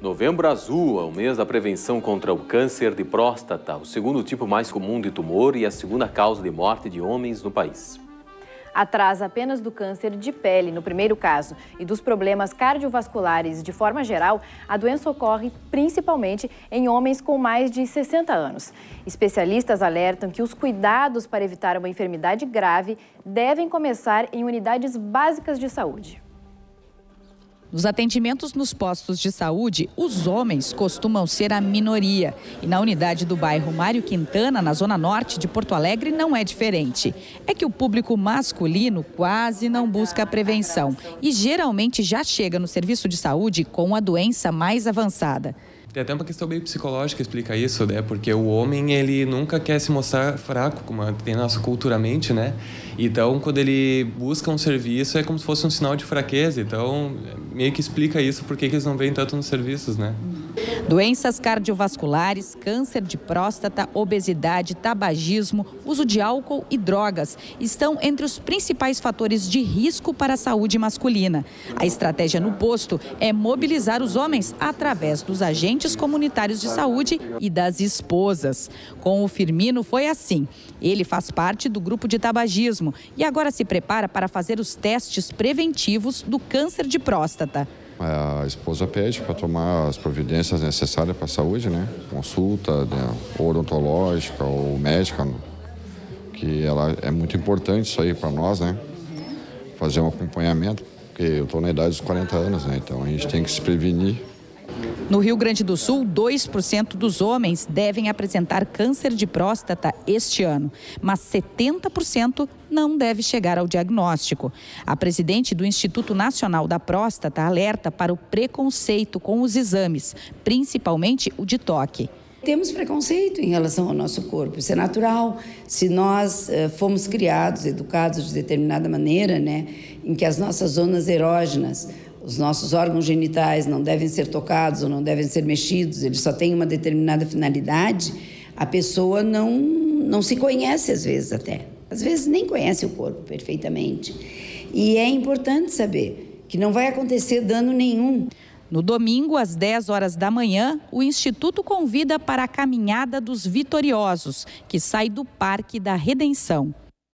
Novembro Azul é o mês da prevenção contra o câncer de próstata, o segundo tipo mais comum de tumor e a segunda causa de morte de homens no país. Atrás apenas do câncer de pele, no primeiro caso, e dos problemas cardiovasculares de forma geral, a doença ocorre principalmente em homens com mais de 60 anos. Especialistas alertam que os cuidados para evitar uma enfermidade grave devem começar em unidades básicas de saúde. Nos atendimentos nos postos de saúde, os homens costumam ser a minoria. E na unidade do bairro Mário Quintana, na zona norte de Porto Alegre, não é diferente. É que o público masculino quase não busca a prevenção e geralmente já chega no serviço de saúde com a doença mais avançada. Tem até uma questão meio psicológica que explica isso, né? Porque o homem, ele nunca quer se mostrar fraco, como tem nosso culturalmente, né? Então, quando ele busca um serviço, é como se fosse um sinal de fraqueza. Então, meio que explica isso, porque eles não vêm tanto nos serviços, né? Doenças cardiovasculares, câncer de próstata, obesidade, tabagismo, uso de álcool e drogas estão entre os principais fatores de risco para a saúde masculina. A estratégia no posto é mobilizar os homens através dos agentes comunitários de saúde e das esposas. Com o Firmino foi assim. Ele faz parte do grupo de tabagismo e agora se prepara para fazer os testes preventivos do câncer de próstata. A esposa pede para tomar as providências necessárias para a saúde, né? Consulta né? odontológica ou médica, que ela é muito importante isso aí para nós, né? Fazer um acompanhamento, porque eu estou na idade dos 40 anos, né? Então a gente tem que se prevenir no Rio Grande do Sul, 2% dos homens devem apresentar câncer de próstata este ano, mas 70% não deve chegar ao diagnóstico. A presidente do Instituto Nacional da Próstata alerta para o preconceito com os exames, principalmente o de toque. Temos preconceito em relação ao nosso corpo, isso é natural. Se nós uh, fomos criados, educados de determinada maneira, né, em que as nossas zonas erógenas os nossos órgãos genitais não devem ser tocados ou não devem ser mexidos, eles só têm uma determinada finalidade, a pessoa não, não se conhece às vezes até. Às vezes nem conhece o corpo perfeitamente. E é importante saber que não vai acontecer dano nenhum. No domingo, às 10 horas da manhã, o Instituto convida para a Caminhada dos Vitoriosos, que sai do Parque da Redenção.